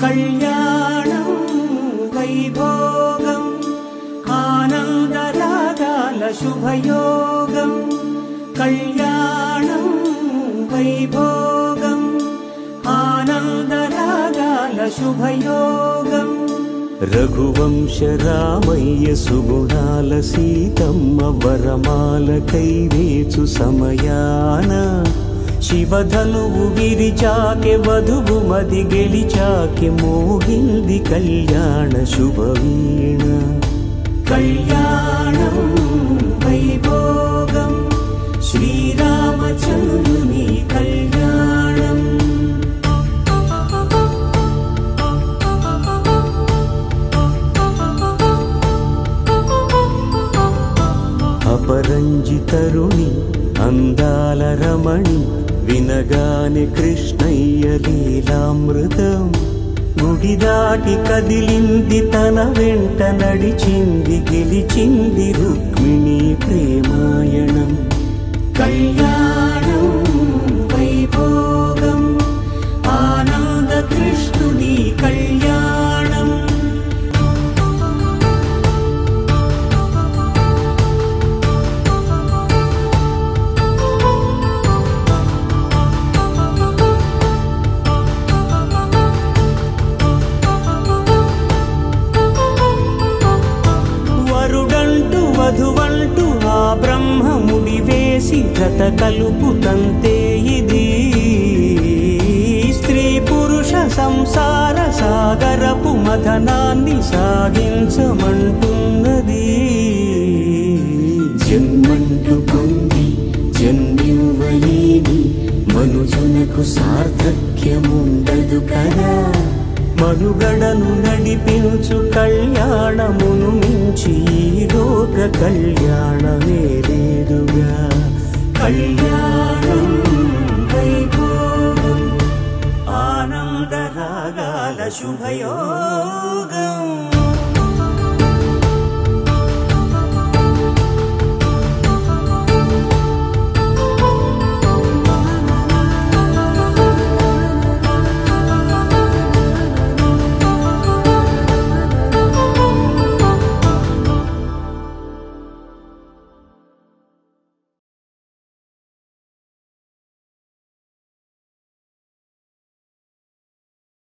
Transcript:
कल्याणं वैभोगम् आनन्दरागालशुभयोगम् कळ्याणं वैभोगम् आनन्दरागालशुभयोगम् रघुवंश आनादरागालशुभयोगं रघुवंशरामय्य सुगुणालसीतं अवरमालकैरीचु समयान। శివధనువు విరిచాకె వధువు మది గెలిచాకె మోగింది కళ్యాణ శుభవీణ. కళ్యాణ రంజితరుణి అందాల రమణి వినగానే కృష్ణయ్య లీలామృతం. గుడి దాటి కదిలింది తన వెంట నడిచింది గెలిచింది రుక్మిణి ప్రేమాయణం. కళ్యాణ గత కలుపు తంతే ఇది. స్త్రీ పురుష సంసార సాగరపు మథనాన్ని సాగించమంటున్నది. జన్మంటూ పొంది జన్మివ్వలేని మనుజునకు సార్థక్యముండదు కదా. మనుగడను నడిపించు కళ్యాణమును మించి లోక కళ్యాణమే లేదుగా. കല്യാണം കൈകോകും ആനന്ദരാഗാല ശുഭയോ